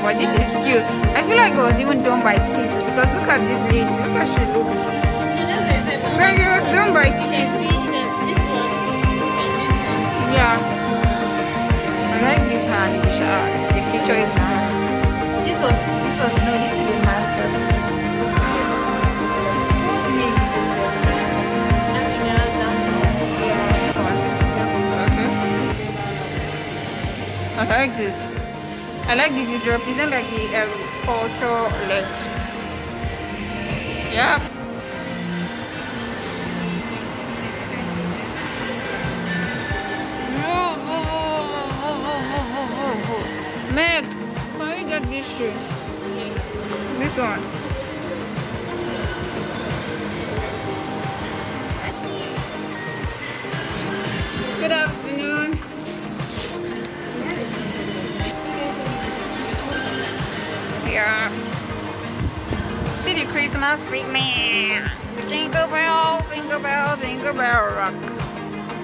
but this is cute. I feel like it was even done by kids because look at this lady. Look how she looks. Like it was done by kids. Yeah. I like this hand. The feature is hand. This was. This was. No, this is a masterpiece. This is it. What's the name of this? Yeah. Okay. I like this. I like this. It represents like the um, culture, like. Yep. Meg, can you get this shit? This one. See the Christmas tree, man. Jingle bell, jingle bell, jingle bell rock.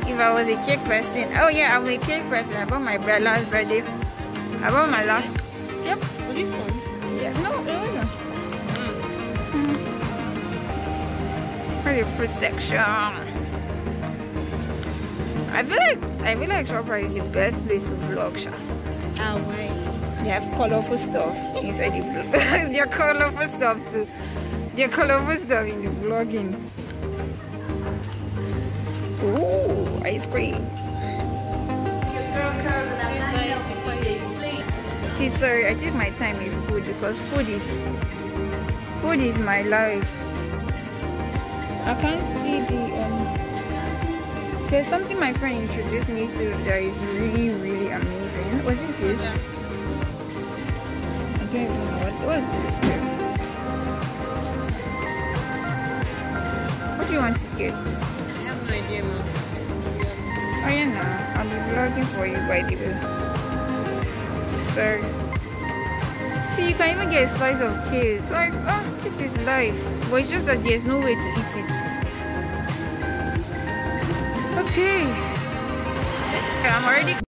If I was a cake person, oh yeah, I'm a cake person. I bought my bread last birthday. I bought my last. Yep. Was this one? Yeah. No, it wasn't. Mm. The fruit section? I feel like I feel like Shoprite is the best place to vlog, Sha. Ah, why? They have colorful stuff inside the vlog. They're colorful stuff too. They're colorful stuff in the vlogging. Ooh, ice cream. Hey, sorry, I take my time with food because food is food is my life. I can't see the um. There's something my friend introduced me to that is really really amazing. Was it this? I don't know what was this. What do you want to get? I have no idea, mom. Oh yeah, no, I'll be vlogging for you by the way. Sorry. See, you can even get a slice of cake. Like, oh, this is life. But it's just that there's no way to eat it. Okay. I'm already